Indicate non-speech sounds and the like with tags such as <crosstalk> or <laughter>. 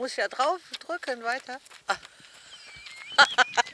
Muss ja drauf drücken weiter. Ah. <laughs>